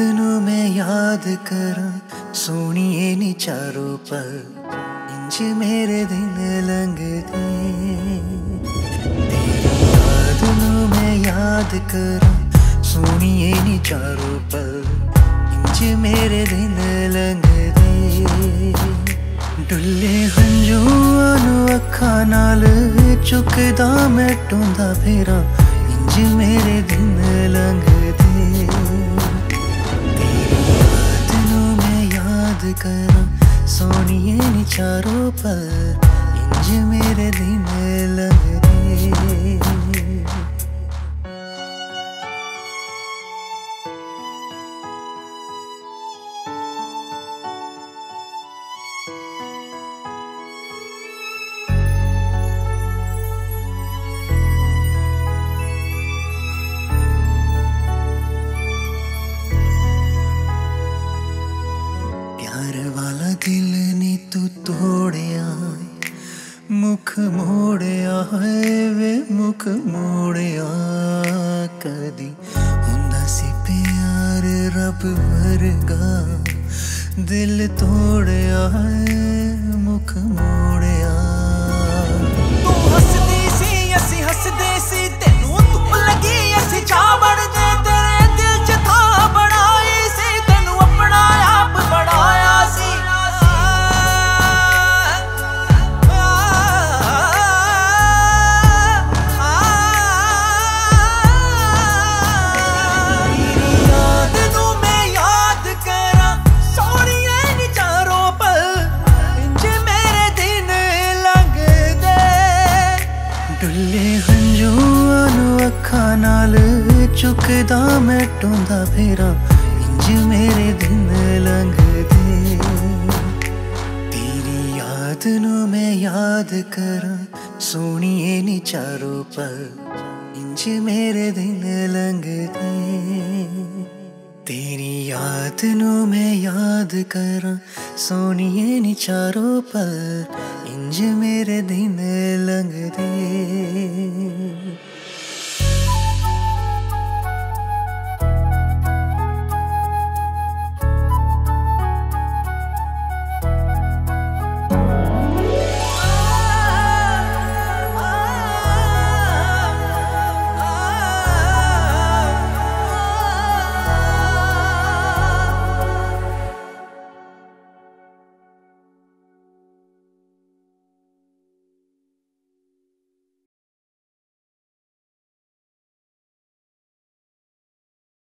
ਯਾਦ ਕਰਾਂ ਸੋਹਣੀਏ ਨੀ ਚਾਰੋ ਪਲ ਇੰਜ ਮੇਰੇ ਦਿਨ ਲੰਘਦੇ ਤੇਰੀ ਨੂੰ ਮੈਂ ਯਾਦ ਕਰਾਂ ਸੋਹਣੀਏ ਨੀ ਚਾਰੋ ਪਲ ਇੰਜ ਮੇਰੇ ਦਿਨ ਲੰਘਦੇ ਡੁੱਲੇ ਹੰਝੂਆਂ ਨੂੰ ਅੱਖਾਂ ਨਾਲ ਚੁੱਕਦਾ ਮੈਂ ਟੁੰਦਾ ਫੇਰਾ ਇੰਜ ਮੇਰੇ ਦਿਨ ਲੰਘਦੇ ਯਾਦ ਕਰਾਂ। ਸੋਹਣੀਏ ਨੀ ਚਾਰੋ ਪਲ ਇੰਜ ਮੇਰੇ ਤੂੰ ਤੋੜਿਆ ਮੁਖ ਮੋੜਿਆ ਹੈ ਵੇ, ਮੁਖ ਮੋੜਿਆ ਕਦੀ ਹੁੰਦਾ ਸੀ ਪਿਆਰ ਰੱਬ ਵਰਗਾ, ਦਿਲ ਤੋੜਿਆ ਹੈ ਮੁਖ ਮੋੜਿਆ ਡੁੱਲੇ ਹੰਝੂਆਂ ਨੂੰ ਅੱਖਾਂ ਨਾਲ ਚੁੱਕਦਾ ਮੈਂ ਟੁੰਦਾ ਫੇਰਾਂ, ਇੰਜ ਮੇਰੇ ਦਿਨ ਲੰਘਦੇ। ਤੇਰੀ ਯਾਦ ਨੂੰ ਮੈਂ ਯਾਦ ਕਰਾਂ, ਸੋਹਣੀਏ ਨੀ ਚਾਰੋ ਪਲ, ਇੰਜ ਮੇਰੇ ਦਿਨ ਲੰਘਦੇ। ਤੇਰੀ ਯਾਦ ਨੂੰ ਮੈਂ ਯਾਦ ਕਰਾਂ, ਸੋਹਣੀਏ ਨੀ ਚਾਰੋ ਪਲ ਇੰਜ ਮੇਰੇ ਦਿਨ ਲੰਘਦੇ।